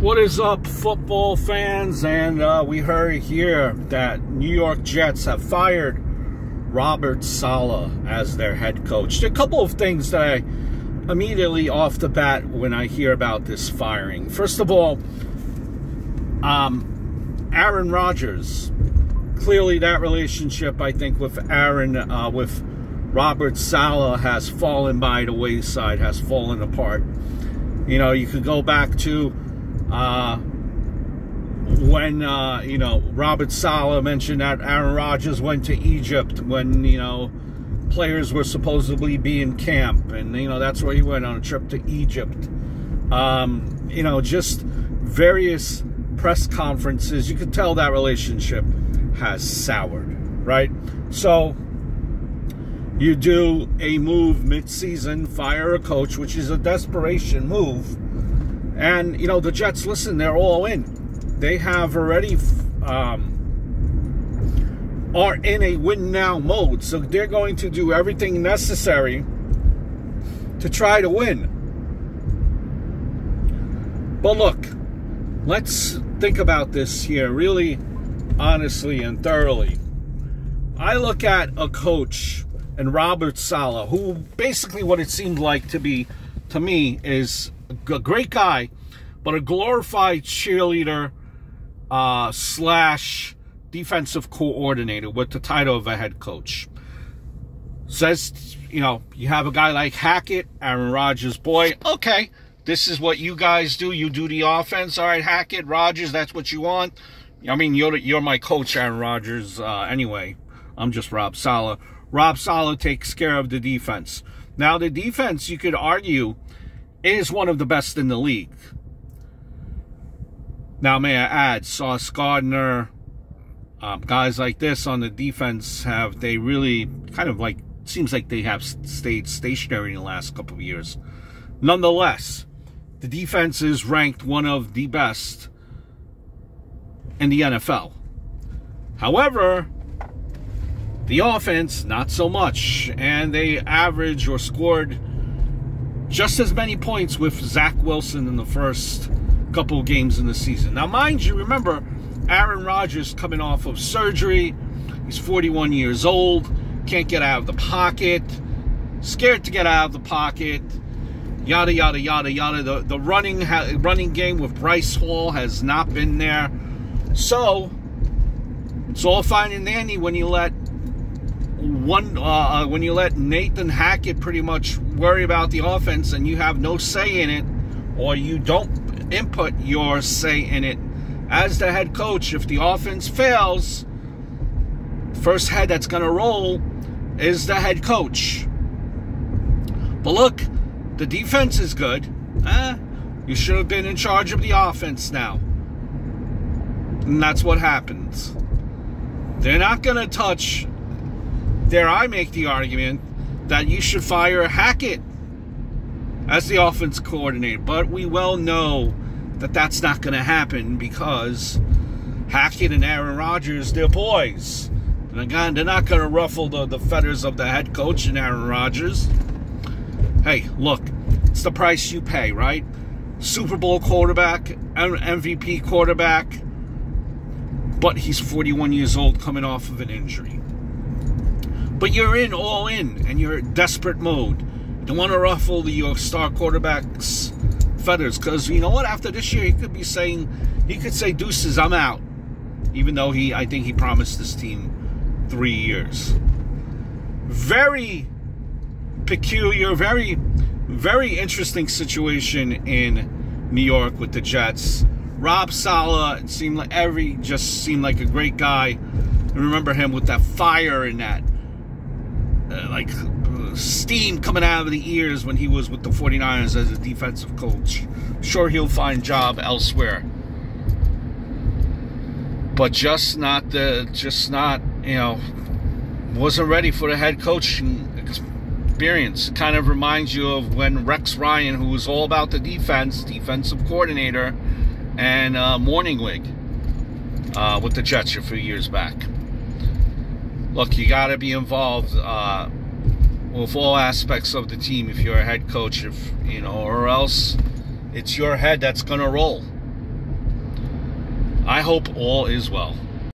What is up, football fans? And uh, we heard here that New York Jets have fired Robert Saleh as their head coach. A couple of things that I immediately off the bat when I hear about this firing. First of all, um, Aaron Rodgers. Clearly, that relationship, I think, with Aaron, uh, with Robert Saleh has fallen by the wayside, has fallen apart. You know, you could go back to uh, when uh, you know Robert Saleh mentioned that Aaron Rodgers went to Egypt when you know players were supposedly being camp, and you know that's where he went on a trip to Egypt. Um, you know, just various press conferences. You could tell that relationship has soured, right? So you do a move mid-season, fire a coach, which is a desperation move and, you know, the Jets, listen, they're all in. They have already um, are in a win now mode. So they're going to do everything necessary to try to win. But look, let's think about this here really honestly and thoroughly. I look at a coach and Robert Saleh, who basically what it seemed like to be to me is a great guy, but a glorified cheerleader uh, slash defensive coordinator with the title of a head coach. Says, you know, you have a guy like Hackett, Aaron Rodgers' boy. Okay, this is what you guys do. You do the offense. All right, Hackett, Rodgers, that's what you want. I mean, you're you're my coach, Aaron Rodgers. Uh, anyway, I'm just Rob Saleh. Rob Saleh takes care of the defense. Now, the defense, you could argue, is one of the best in the league. Now, may I add, Sauce Gardner, um, guys like this on the defense have, they really kind of like, seems like they have stayed stationary in the last couple of years. Nonetheless, the defense is ranked one of the best in the NFL. However, the offense, not so much. And they averaged or scored just as many points with Zach Wilson in the first couple games in the season. Now, mind you, remember, Aaron Rodgers coming off of surgery. He's 41 years old, can't get out of the pocket, scared to get out of the pocket, yada, yada, yada, yada. The, the running, running game with Breece Hall has not been there. So, it's all fine and dandy when you let one uh, uh, when you let Nathan Hackett pretty much worry about the offense and you have no say in it, or you don't input your say in it as the head coach. If the offense fails, first head that's going to roll is the head coach. But look, the defense is good. Eh, you should have been in charge of the offense now. And that's what happens. They're not going to touch dare I make the argument that you should fire Hackett as the offense coordinator. But we well know that that's not going to happen because Hackett and Aaron Rodgers, they're boys. And again, they're not going to ruffle the, the feathers of the head coach and Aaron Rodgers. Hey, look, it's the price you pay, right? Super Bowl quarterback, MVP quarterback, but he's 41 years old coming off of an injury. But you're in all in and you're desperate mode. You don't want to ruffle your star quarterback's feathers because you know what? After this year, he could be saying, he could say, deuces, I'm out. Even though he, I think he promised this team three years. Very peculiar, very, very interesting situation in New York with the Jets. Rob Saleh seemed like every just seemed like a great guy. I remember him with that fire and that uh, like steam coming out of the ears when he was with the 49ers as a defensive coach. Sure, he'll find job elsewhere. But just not the, just not, you know, wasn't ready for the head coaching experience. Kind of reminds you of when Rex Ryan, who was all about the defense, defensive coordinator, and uh, Mornhinweg uh, with the Jets a few years back look, you got to be involved uh, with all aspects of the team if you're a head coach, if you know, or else it's your head that's going to roll. I hope all is well.